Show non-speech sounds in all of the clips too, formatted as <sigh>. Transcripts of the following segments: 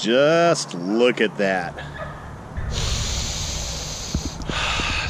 Just look at that.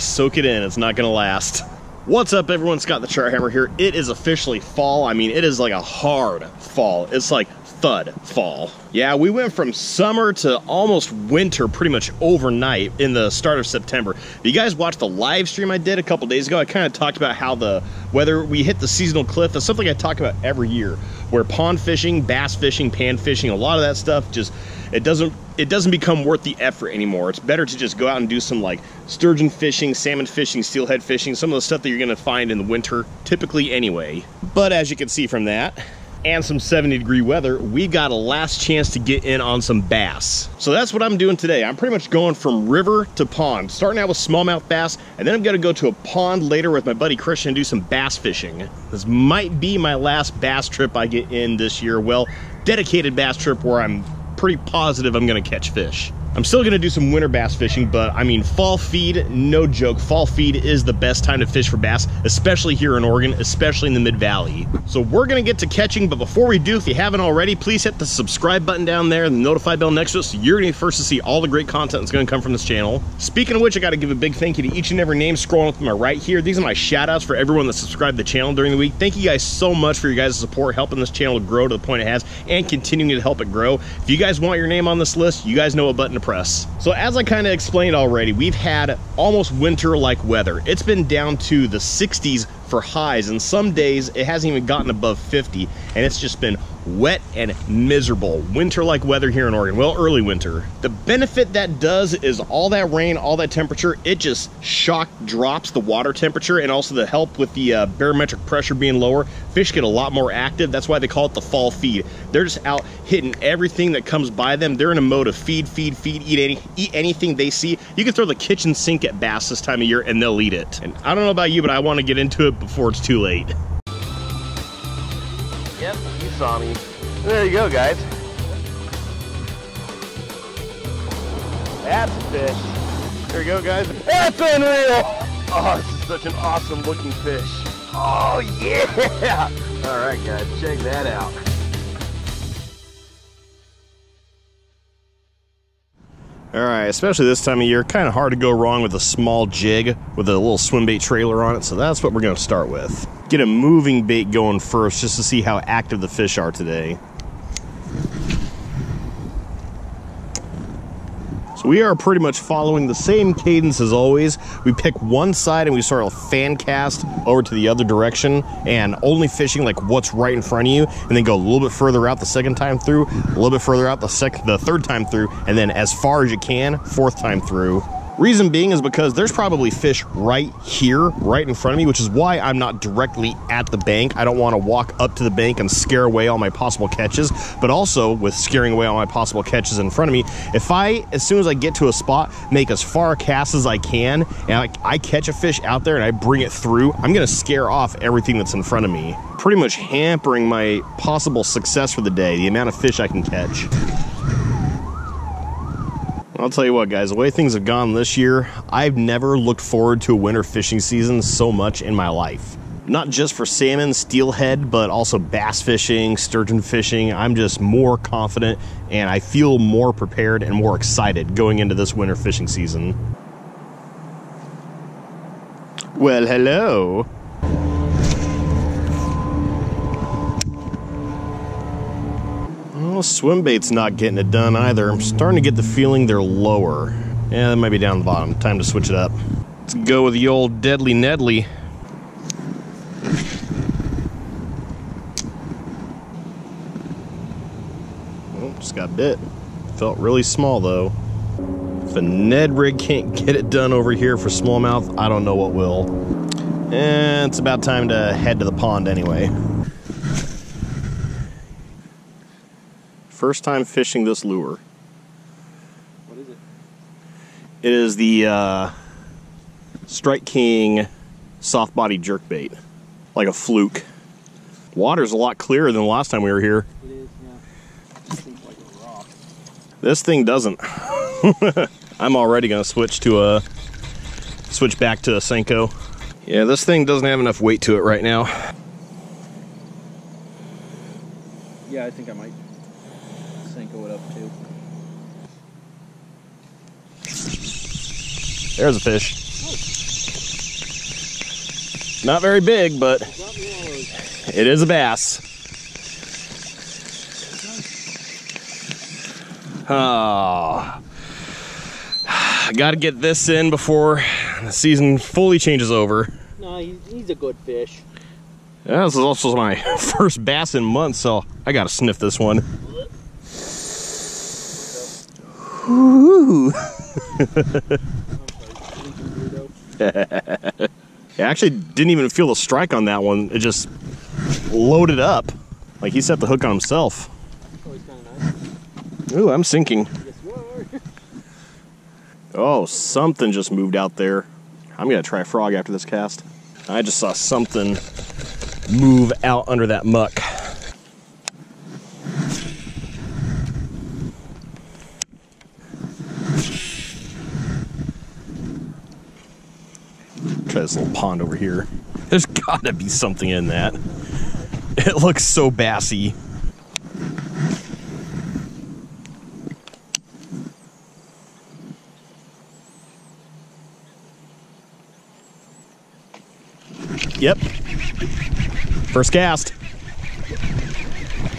Soak it in, it's not gonna last. What's up everyone, Scott the TroutHammer here. It is officially fall. I mean, it is like a hard fall. It's like thud fall. Yeah, we went from summer to almost winter pretty much overnight in the start of September. If you guys watched the live stream I did a couple days ago, I kind of talked about how the weather, we hit the seasonal cliff. That's something I talk about every year, where pond fishing, bass fishing, pan fishing, a lot of that stuff just, it doesn't, it doesn't become worth the effort anymore. It's better to just go out and do some like sturgeon fishing, salmon fishing, steelhead fishing, some of the stuff that you're gonna find in the winter, typically anyway. But as you can see from that, and some 70 degree weather, we got a last chance to get in on some bass. So that's what I'm doing today. I'm pretty much going from river to pond, starting out with smallmouth bass, and then I'm gonna go to a pond later with my buddy Christian and do some bass fishing. This might be my last bass trip I get in this year. Well, dedicated bass trip where I'm pretty positive I'm gonna catch fish. I'm still gonna do some winter bass fishing, but I mean, fall feed, no joke, fall feed is the best time to fish for bass, especially here in Oregon, especially in the Mid Valley. So we're gonna get to catching, but before we do, if you haven't already, please hit the subscribe button down there and the notify bell next to it so you're gonna be first to see all the great content that's gonna come from this channel. Speaking of which, I gotta give a big thank you to each and every name scrolling up to my right here. These are my shout outs for everyone that subscribed to the channel during the week. Thank you guys so much for your guys' support, helping this channel grow to the point it has and continuing to help it grow. If you guys want your name on this list, you guys know what button to press. So as I kind of explained already, we've had almost winter-like weather. It's been down to the 60s for highs, and some days it hasn't even gotten above 50, and it's just been wet and miserable. Winter-like weather here in Oregon. Well, early winter. The benefit that does is all that rain, all that temperature, it just shock drops the water temperature and also the help with the uh, barometric pressure being lower. Fish get a lot more active. That's why they call it the fall feed. They're just out hitting everything that comes by them. They're in a mode of feed, feed, feed, eat any, eat anything they see. You can throw the kitchen sink at bass this time of year and they'll eat it. And I don't know about you, but I want to get into it before it's too late. Saw me. There you go, guys. That's a fish. There you go, guys. That's unreal! Oh, this is such an awesome looking fish. Oh, yeah! <laughs> All right, guys, check that out. All right, especially this time of year, kind of hard to go wrong with a small jig with a little swim bait trailer on it, so that's what we're gonna start with. Get a moving bait going first just to see how active the fish are today. So we are pretty much following the same cadence as always. We pick one side and we sort of fan cast over to the other direction and only fishing like what's right in front of you and then go a little bit further out the second time through, a little bit further out the second the third time through and then as far as you can fourth time through. Reason being is because there's probably fish right here, right in front of me, which is why I'm not directly at the bank. I don't want to walk up to the bank and scare away all my possible catches, but also with scaring away all my possible catches in front of me, if I, as soon as I get to a spot, make as far a cast as I can, and I, I catch a fish out there and I bring it through, I'm going to scare off everything that's in front of me, pretty much hampering my possible success for the day, the amount of fish I can catch. I'll tell you what, guys, the way things have gone this year, I've never looked forward to a winter fishing season so much in my life. Not just for salmon, steelhead, but also bass fishing, sturgeon fishing. I'm just more confident and I feel more prepared and more excited going into this winter fishing season. Well, hello. Well, swim bait's not getting it done either. I'm starting to get the feeling they're lower. Yeah, they might be down the bottom. Time to switch it up. Let's go with the old Deadly Nedley. Oh, just got bit. Felt really small though. If a Ned rig can't get it done over here for smallmouth, I don't know what will. And it's about time to head to the pond anyway. First time fishing this lure. What is it? It is the uh, Strike King soft body jerk bait, like a fluke. Water's a lot clearer than the last time we were here. It is, yeah. It seems like a rock. This thing doesn't. <laughs> I'm already gonna switch to a switch back to a Senko. Yeah, this thing doesn't have enough weight to it right now. Yeah, I think I might Senko it up too. There's a fish. Not very big, but it is a bass. Ah. <sighs> Oh, I got to get this in before the season fully changes over. No, he's a good fish. Yeah, this is also my <laughs> first bass in months, so I got to sniff this one. Ooh. <laughs> I actually didn't even feel the strike on that one. It just loaded up. Like he set the hook on himself. Oh. Ooh, I'm sinking. Oh, something just moved out there. I'm gonna try frog after this cast. I just saw something move out under that muck. Try this little pond over here. There's gotta be something in that. It looks so bassy. Yep. First cast.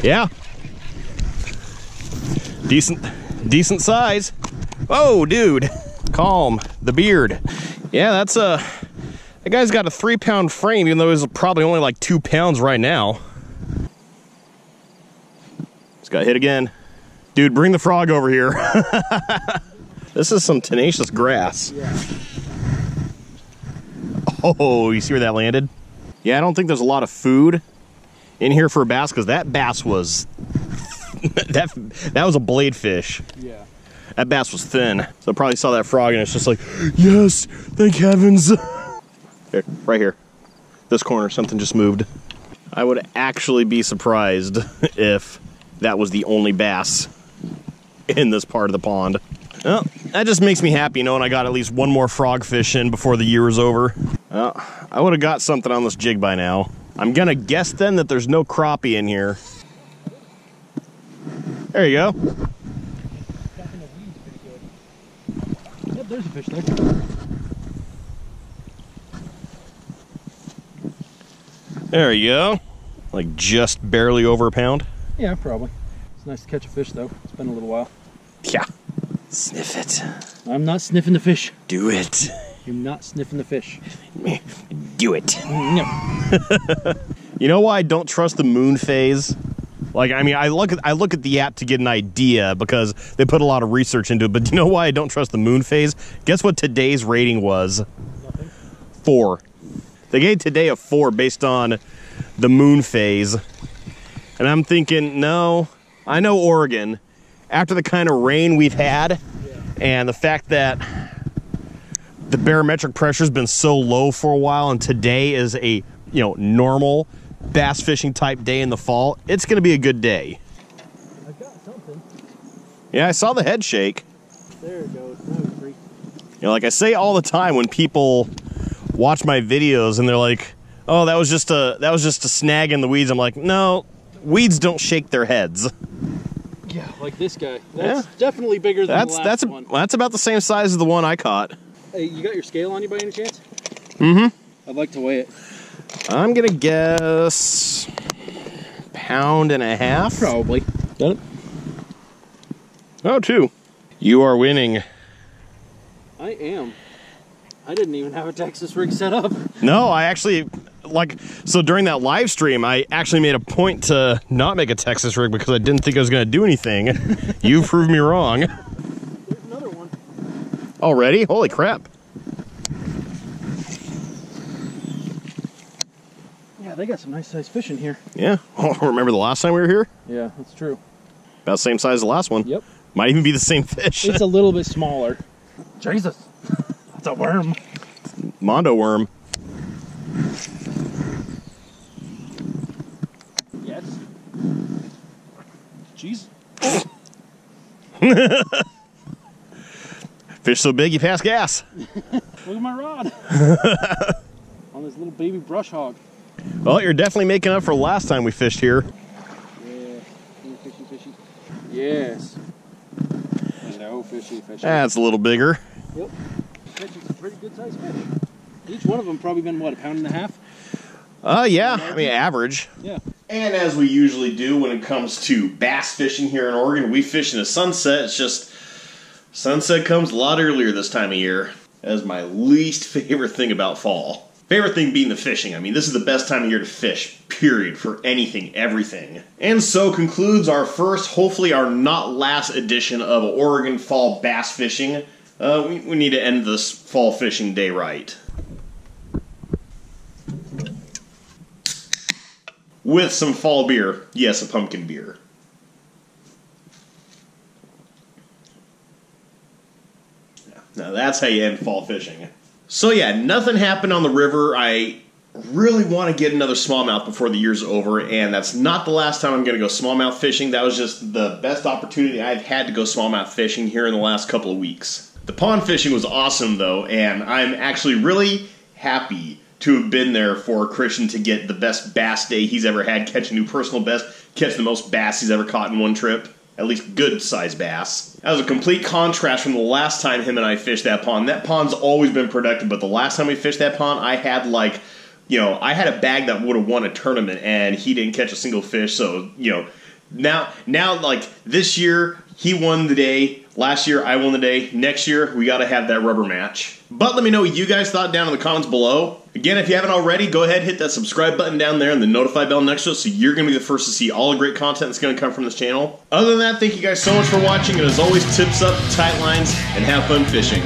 Yeah. Decent decent size. Oh, dude. Calm. The beard. Yeah, that's a that guy's got a three pound frame, even though he's probably only like two pounds right now. He's got hit again. Dude, bring the frog over here. <laughs> this is some tenacious grass. Yeah. Oh, you see where that landed? Yeah, I don't think there's a lot of food in here for a bass because that bass was <laughs> that that was a blade fish. Yeah. That bass was thin, so I probably saw that frog and it's just like, yes, thank heavens. <laughs> Here, right here, this corner, something just moved. I would actually be surprised <laughs> if that was the only bass in this part of the pond. Well, that just makes me happy knowing I got at least one more frog fish in before the year is over. Well, I would have got something on this jig by now. I'm gonna guess then that there's no crappie in here. There you go. Yep, there's a fish there. There you go. Like just barely over a pound. Yeah, probably. It's nice to catch a fish, though. It's been a little while. Yeah. Sniff it. I'm not sniffing the fish. Do it. You're not sniffing the fish. Do it. Mm, no. <laughs> You know why I don't trust the moon phase? Like, I mean, I look at I look at the app to get an idea because they put a lot of research into it. But do <laughs> you know why I don't trust the moon phase? Guess what today's rating was? Nothing. Four. They gave today a four based on the moon phase, and I'm thinking, no. I know Oregon. After the kind of rain we've had, and the fact that the barometric pressure's been so low for a while, and today is a you know normal bass fishing type day in the fall, it's going to be a good day. I've got something. Yeah, I saw the head shake. There it goes. That was free. You know, like I say all the time when people watch my videos and they're like, "Oh, that was just a that was just a snag in the weeds." I'm like, "No, weeds don't shake their heads." Yeah, like this guy. That's Yeah. definitely bigger than That's the last that's a, one. that's about the same size as the one I caught. Hey, you got your scale on you by any chance? Mm-hmm. I'd like to weigh it. I'm gonna guess pound and a half. Probably. Got it? Oh, two. You are winning. I am. I didn't even have a Texas rig set up. No, I actually like so during that live stream, I actually made a point to not make a Texas rig because I didn't think I was going to do anything. <laughs> you proved me wrong. There's another one. Already? Holy crap! Yeah, they got some nice sized fish in here. Yeah. <laughs> Oh, remember the last time we were here? Yeah, that's true. About the same size as the last one. Yep. Might even be the same fish. It's a little bit <laughs> smaller. Jesus. That's a worm. Mondo worm. Yes. Jeez. <laughs> Fish so big you pass gas. Look at my rod. <laughs> On this little baby brush hog. Well, you're definitely making up for last time we fished here. Yeah. Fishy, fishy. Yes. Hello, fishy, fishy. That's a little bigger. Yep. catching some pretty good sized fish. Each one of them probably been what a pound and a half. Uh, yeah, I mean, average. Yeah. And as we usually do when it comes to bass fishing here in Oregon, we fish in a sunset. It's just sunset comes a lot earlier this time of year. That is my least <laughs> favorite thing about fall. Favorite thing being the fishing. I mean, this is the best time of year to fish, period, for anything, everything. And so concludes our first, hopefully our not last edition of Oregon Fall Bass Fishing. Uh, we, we need to end this fall fishing day right. With some fall beer. Yes, a pumpkin beer. Now that's how you end fall fishing. So yeah, nothing happened on the river. I really want to get another smallmouth before the year's over, and that's not the last time I'm going to go smallmouth fishing. That was just the best opportunity I've had to go smallmouth fishing here in the last couple of weeks. The pond fishing was awesome though, and I'm actually really happy to have been there for Christian to get the best bass day he's ever had, catch a new personal best, catch the most bass he's ever caught in one trip at least good sized bass. That was a complete contrast from the last time him and I fished that pond. That pond's always been productive, but the last time we fished that pond, I had like, you know, I had a bag that would have won a tournament, and he didn't catch a single fish. So, you know, now, now, like this year, he won the day. Last year, I won the day. Next year, we got to have that rubber match. But let me know what you guys thought down in the comments below. Again, if you haven't already, go ahead hit that subscribe button down there and the notify bell next to it so you're going to be the first to see all the great content that's going to come from this channel. Other than that, thank you guys so much for watching, and as always, tips up, tight lines, and have fun fishing.